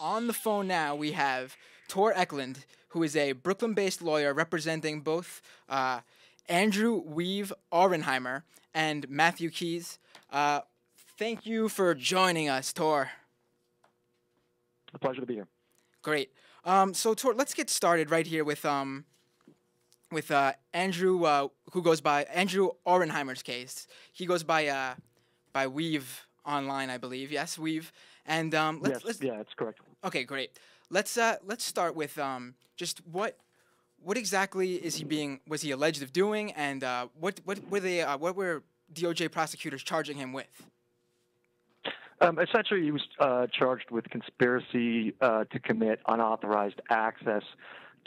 on the phone now we have Tor Ekeland, who is a Brooklyn-based lawyer representing both uh, Andrew Weev Auernheimer and Matthew Keys. Uh, thank you for joining us, Tor. A pleasure to be here. Great. Um, so Tor, let's get started right here with um, with uh, Andrew, uh, who goes by Andrew Auernheimer's case. He goes by uh, by Weev online, I believe. Yes, Weev And um, let's, yes, let's yeah, that's correct. Okay, great. Let's uh, let's start with um, just what what exactly is he being was he alleged of doing, and uh, what what were they uh, what were DOJ prosecutors charging him with? Um, essentially, he was uh, charged with conspiracy uh, to commit unauthorized access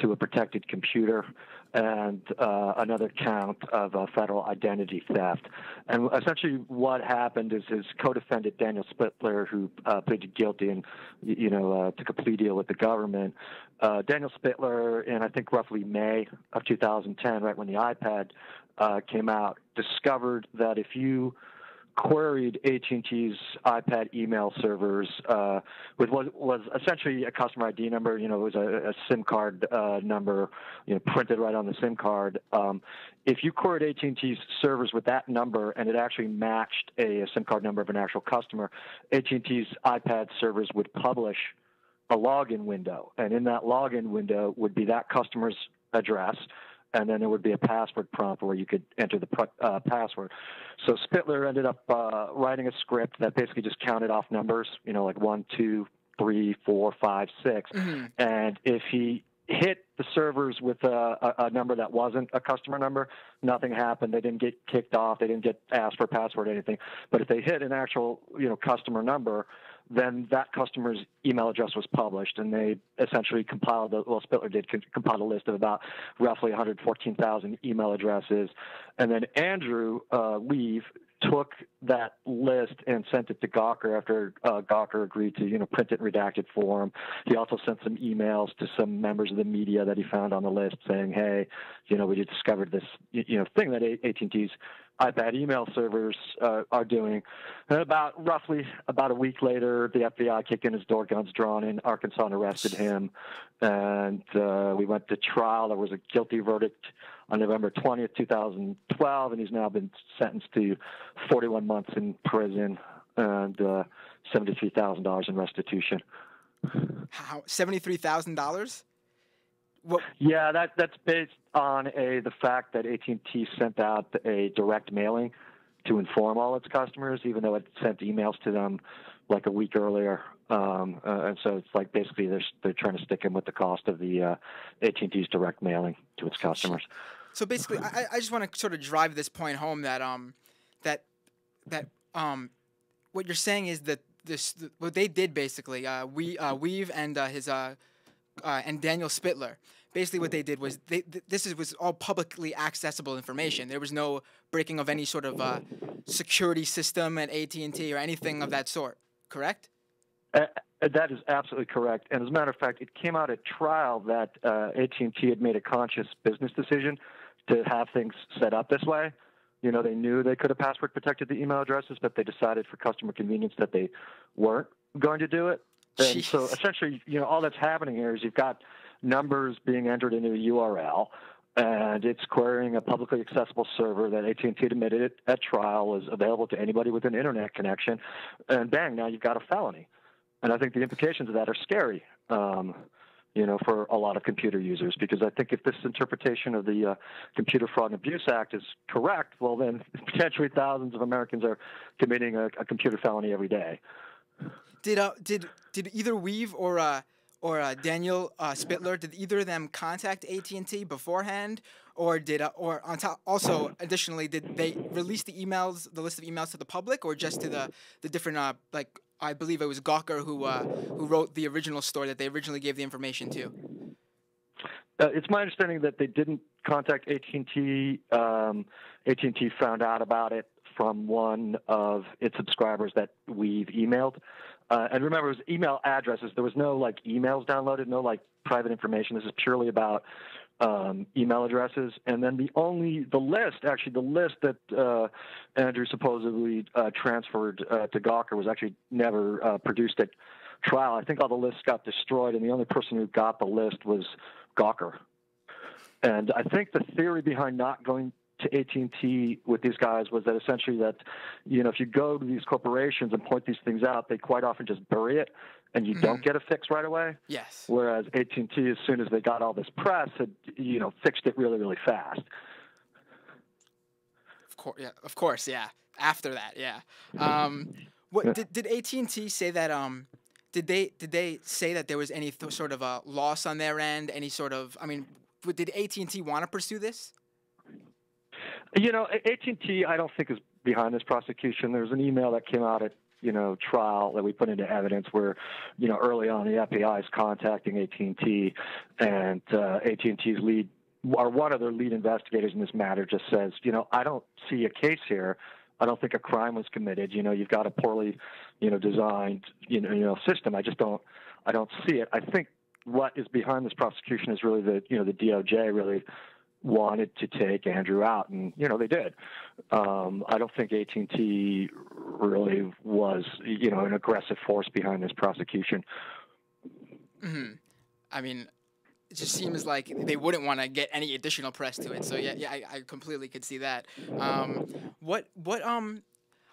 to a protected computer and uh, another count of uh, federal identity theft. And essentially, what happened is his co-defendant Daniel Spitler, who uh, pleaded guilty and you know uh, took a plea deal with the government. Uh, Daniel Spitler, in I think roughly May of 2010, right when the iPad uh, came out, discovered that if you queried AT&T's iPad email servers uh, with what was essentially a customer ID number. You know, it was a, a SIM card uh, number, you know, printed right on the SIM card. Um, if you queried AT&T's servers with that number and it actually matched a, a SIM card number of an actual customer, AT&T's iPad servers would publish a login window, and in that login window would be that customer's address and then there would be a password prompt where you could enter the uh, password. So Spitler ended up uh, writing a script that basically just counted off numbers, you know, like one, two, three, four, five, six. Mm-hmm. and if he hit the servers with a, a, number that wasn't a customer number, nothing happened. They didn't get kicked off. They didn't get asked for a password or anything. But if they hit an actual, you know, customer number, then that customer's email address was published, and they essentially compiled. Well, Spitler did compile a list of about roughly 114,000 email addresses, and then Andrew uh, Weev took that list and sent it to Gawker after uh, Gawker agreed to, you know, print it in redacted form. He also sent some emails to some members of the media that he found on the list saying, "Hey, you know, we discovered this, you know, thing that AT&T's iPad email servers uh, are doing." And about roughly about a week later, the FBI kicked in his door, guns drawn in Arkansas, and arrested him. And uh, we went to trial. There was a guilty verdict on November 20th, 2012, and he's now been sentenced to 41 months in prison and uh, $73,000 in restitution. How $73,000? What? Yeah, that that's based on a the fact that AT&T sent out a direct mailing to inform all its customers, even though it sent emails to them like a week earlier. Um, uh, and so it's like basically they're they're trying to stick him with the cost of the uh, AT&T's direct mailing to its customers. So basically, I, I just want to sort of drive this point home that um that that um what you're saying is that this what they did basically uh, we uh, Weev and uh, his uh, uh, and Daniel Spitler basically what they did was they th- this is, was all publicly accessible information. There was no breaking of any sort of uh, security system at AT and T or anything of that sort. Correct? That is absolutely correct. And as a matter of fact, it came out at trial that uh, AT&T had made a conscious business decision to have things set up this way. You know, they knew they could have password protected the email addresses, but they decided for customer convenience that they weren't going to do it. And Jeez. so essentially, you know, all that's happening here is you've got numbers being entered into a URL, and it's querying a publicly accessible server that AT&T admitted at trial is available to anybody with an internet connection, and bang, now you've got a felony. And I think the implications of that are scary. Um, you know, for a lot of computer users. Because I think if this interpretation of the uh, Computer Fraud and Abuse Act is correct, well, then potentially thousands of Americans are committing a, a computer felony every day. Did uh, did did either Weev or uh, or uh, Daniel uh, Spitler did either of them contact AT and T beforehand, or did uh, or on top also additionally did they release the emails the list of emails to the public or just to the the different uh, like I believe it was Gawker who uh, who wrote the original story that they originally gave the information to. Uh, it's my understanding that they didn't contact AT&T. Um, AT&T found out about it from one of its subscribers that Weev emailed. Uh, and remember, it was email addresses. There was no like emails downloaded, no like private information. This is purely about um, email addresses, and then the only the list actually the list that uh, Andrew supposedly uh, transferred uh, to Gawker was actually never uh, produced at trial. I think all the lists got destroyed, and the only person who got the list was Gawker. And I think the theory behind not going to AT&T with these guys was that essentially that, you know, if you go to these corporations and point these things out, they quite often just bury it and you mm-hmm. don't get a fix right away. Yes. Whereas AT&T, as soon as they got all this press, had you know fixed it really really fast. Of course, yeah. Of course, yeah. After that, yeah. Um, what did did AT&T say that um did they did they say that there was any th- sort of a loss on their end? Any sort of I mean, did AT&T want to pursue this? You know, AT&T I don't think is behind this prosecution. There's an email that came out at you know trial that we put into evidence where you know early on the FBI is contacting AT&T and uh, AT&T's lead or one of their lead investigators in this matter just says, you know, I don't see a case here. I don't think a crime was committed. You know, you've got a poorly, you know, designed, you know, you know, system. I just don't, I don't see it. I think what is behind this prosecution is really the, you know, the DOJ really wanted to take Andrew out, and you know they did. Um, I don't think AT&T really was, you know, an aggressive force behind this prosecution. Mm-hmm. I mean, it just seems like they wouldn't want to get any additional press to it. So yeah, yeah, I, I completely could see that. Um, what what um,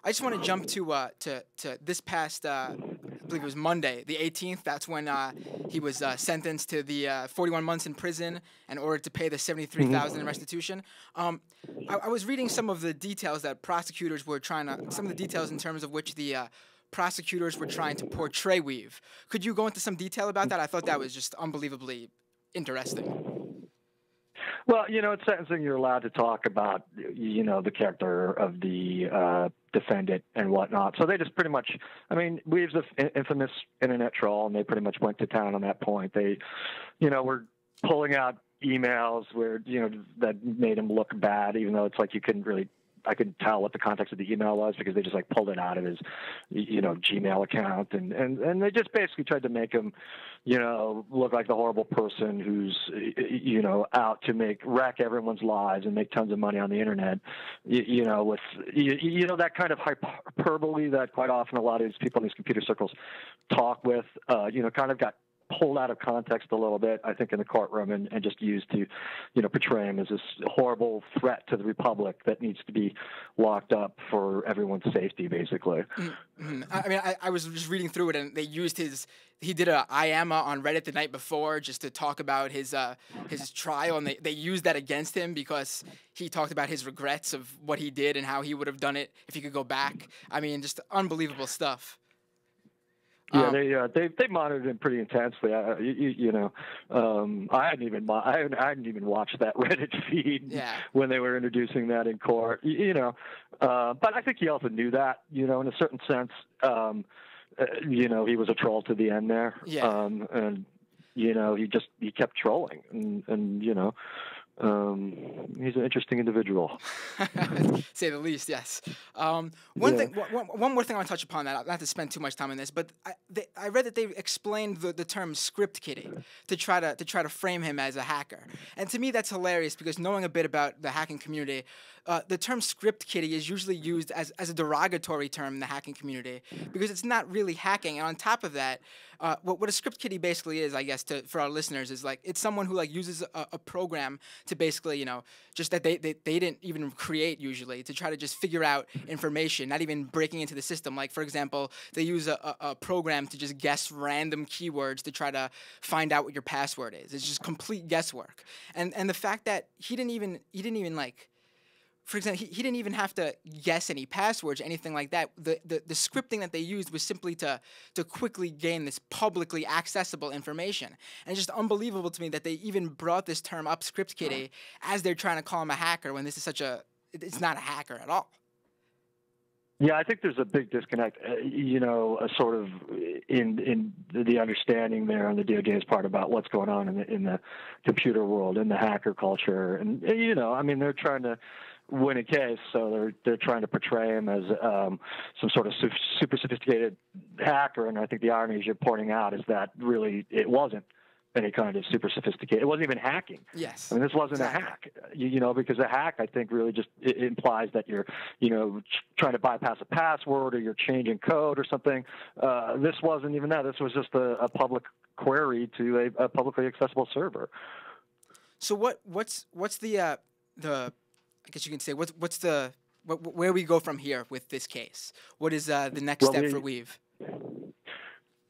I just want to jump to uh to to this past uh, I believe it was Monday, the 18th. That's when uh, he was uh, sentenced to the uh, 41 months in prison and ordered to pay the 73,000 in restitution. Um, I, I, was reading some of the details that prosecutors were trying to, some of the details in terms of which the uh, prosecutors were trying to portray Weev. Could you go into some detail about that? I thought that was just unbelievably interesting. Well, you know, it's sentencing. You're allowed to talk about, you know, the character of the uh, defendant and whatnot. So they just pretty much, I mean, Weev's an infamous internet troll, and they pretty much went to town on that point. They, you know, were pulling out emails where you know that made him look bad, even though it's like you couldn't really I could tell what the context of the email was because they just like pulled it out of his, you know, Gmail account. And and and they just basically tried to make him, you know, look like the horrible person who's, you know, out to make wreck everyone's lives and make tons of money on the internet, you, you know, with you, you know that kind of hyperbole that quite often a lot of these people in these computer circles talk with, uh, you know, kind of got pulled out of context a little bit, I think, in the courtroom and, and just used to, you know, portray him as this horrible threat to the republic that needs to be locked up for everyone's safety, basically. Mm-hmm. I mean, I, I, was just reading through it, and they used his. He did a I am on Reddit the night before just to talk about his uh, his trial, and they, they used that against him because he talked about his regrets of what he did and how he would have done it if he could go back. I mean, just unbelievable stuff. Yeah, um, they uh, they they monitored him pretty intensely. I, you, you know, um, I hadn't even I hadn't, I hadn't even watched that Reddit feed yeah. when they were introducing that in court. You, you know, uh, but I think he also knew that. You know, in a certain sense, um, uh, you know, he was a troll to the end there. Yeah. Um, and you know, he just he kept trolling, and and you know, um, he's an interesting individual. Say the least, yes. Um, one yeah. thing, one, one more thing I want to touch upon that. Not to spend too much time on this, but I, they, I read that they explained the, the term script kiddie to try to to try to frame him as a hacker. And to me, that's hilarious because knowing a bit about the hacking community, uh, the term script kiddie is usually used as, as a derogatory term in the hacking community because it's not really hacking. And on top of that, uh, what, what a script kiddie basically is, I guess, to, for our listeners, is like it's someone who like uses a, a program to basically, you know, just that they, they, they didn't even create usually to try to just figure out information, not even breaking into the system. Like, for example, they use a, a, a program to just guess random keywords to try to find out what your password is. It's just complete guesswork. And, and the fact that he didn't even, he didn't even like, for example, he, he didn't even have to guess any passwords or anything like that. The, the, the scripting that they used was simply to, to quickly gain this publicly accessible information. And it's just unbelievable to me that they even brought this term up, script kiddie, as they're trying to call him a hacker when this is such a, it's not a hacker at all. Yeah, I think there's a big disconnect, uh, you know, a sort of in in the understanding there on the DOJ's part about what's going on in the in the computer world, in the hacker culture, and you know, I mean, they're trying to win a case. So they're they're trying to portray him as um, some sort of su- super sophisticated hacker. And I think the irony, as you're pointing out, is that really it wasn't. any kind of super sophisticated. It wasn't even hacking. Yes. I mean, this wasn't exactly. a hack. You, you, know, because a hack, I think, really just implies that you're, you know, trying to bypass a password or you're changing code or something. Uh, this wasn't even that. This was just a, a public query to a, a, publicly accessible server. So what what's what's the uh, the I guess you can say what's what's the what, where we go from here with this case? What is uh, the next well, step we, for Weev?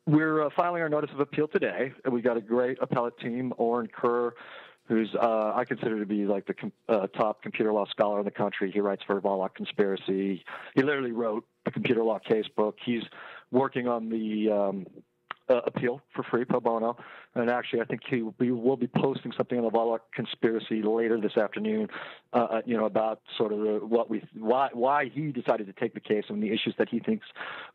We're uh, filing our notice of appeal today. We've got a great appellate team, Orin Kerr, who's uh, I consider to be like the com- uh, top computer law scholar in the country. He writes for Volokh Conspiracy. He literally wrote the computer law case book. He's working on the um, uh, appeal for free pro bono. And actually, I think he we will be posting something on the Volokh conspiracy later this afternoon. Uh, uh, you know about sort of the, what we why why he decided to take the case and the issues that he thinks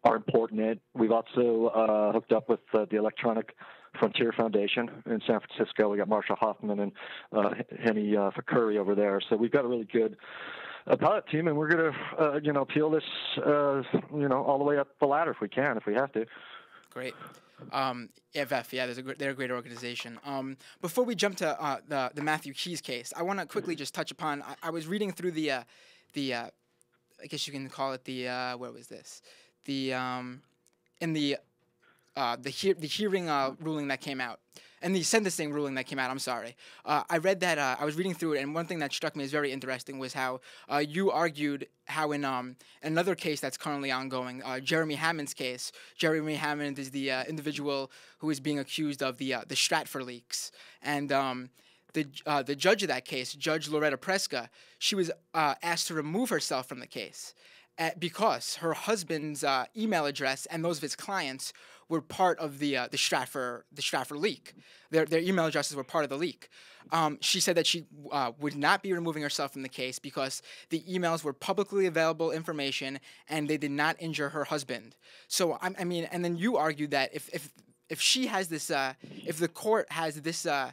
are important. It. We've also uh, hooked up with uh, the Electronic Frontier Foundation in San Francisco. We got Marcia Hofmann and uh, Hanni uh, Fakhoury over there. So we've got a really good appellate team, and we're going to, uh, you know, appeal this, uh, you know, all the way up the ladder if we can, if we have to. Great. Um, EFF, yeah, a, they're a great organization. Um, before we jump to uh, the the Matthew Keys case, I want to quickly just touch upon. I, I was reading through the uh, the uh, I guess you can call it the uh, where was this the um, in the uh, the he- the hearing uh, ruling that came out and the sentencing ruling that came out. I'm sorry. Uh, I read that. Uh, I was reading through it, and one thing that struck me as very interesting was how uh, you argued how in um, another case that's currently ongoing, uh, Jeremy Hammond's case. Jeremy Hammond is the uh, individual who is being accused of the the Stratfor leaks, and um, the the judge of that case, Judge Loretta Preska, she was asked to remove herself from the case because her husband's uh, email address and those of his clients were part of the uh, the Stratfor the Stratfor leak. Their their email addresses were part of the leak. Um, she said that she uh, would not be removing herself from the case because the emails were publicly available information and they did not injure her husband. So I, I mean, and then you argued that if if if she has this, uh, if the court has this. Uh,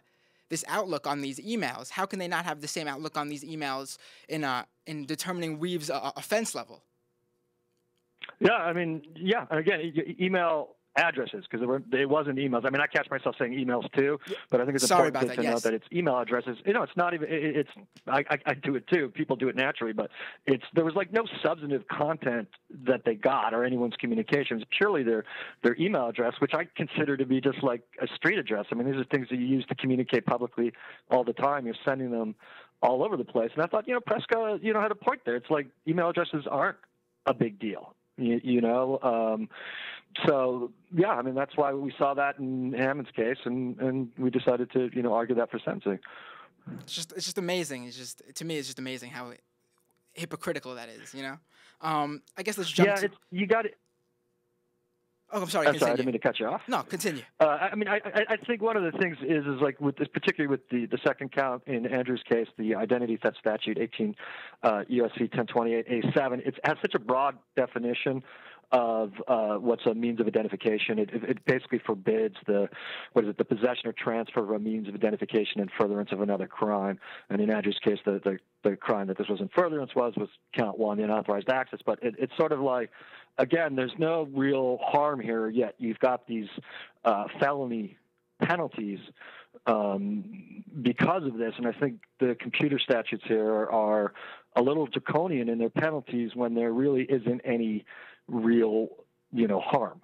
this outlook on these emails. How can they not have the same outlook on these emails in uh, in determining Weev's uh, offense level? Yeah, I mean, yeah. Again, email addresses because it wasn't emails. I mean, I catch myself saying emails too, but I think it's Sorry important that, to yes. note that it's email addresses. You know, it's not even. It, it's I, I, I do it too. People do it naturally, but it's there was like no substantive content that they got or anyone's communications. Purely their their email address, which I consider to be just like a street address. I mean, these are things that you use to communicate publicly all the time. You're sending them all over the place, and I thought, you know, Preska, you know, had a point there. It's like email addresses aren't a big deal. You, you know, um, so yeah, I mean that's why we saw that in Hammond's case, and and we decided to you know argue that for sentencing. It's just it's just amazing. It's just to me, it's just amazing how hypocritical that is. You know, um, I guess let's jump. Yeah, to, you got it. Oh, I'm sorry. I'm continue. sorry, I didn't mean to cut you off. No, continue. Uh, I mean, I, I think one of the things is is like with this, particularly with the, the second count in Andrew's case, the identity theft statute, 18 uh, USC 1028A7. It has such a broad definition of uh, what's a means of identification. It, it, basically forbids the what is it, the possession or transfer of a means of identification in furtherance of another crime. And in Andrew's case, the the, the crime that this was in furtherance was was count one, unauthorized access. But it, it's sort of like again, there's no real harm here yet. You've got these uh, felony penalties um, because of this, and I think the computer statutes here are a little draconian in their penalties when there really isn't any real, you know, harm.